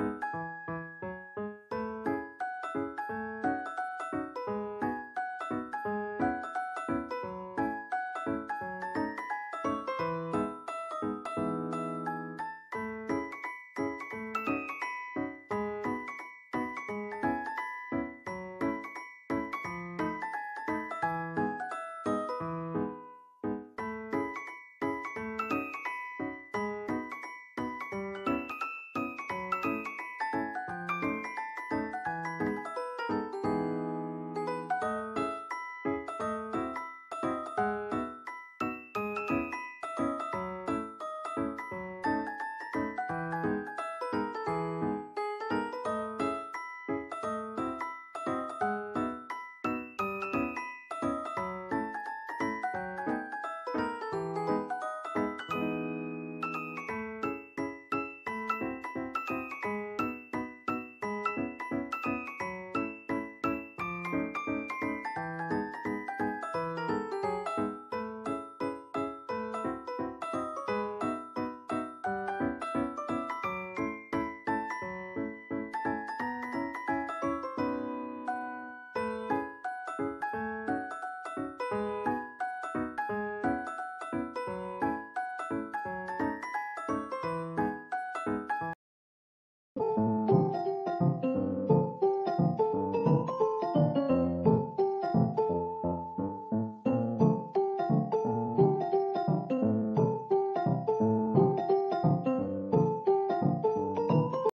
う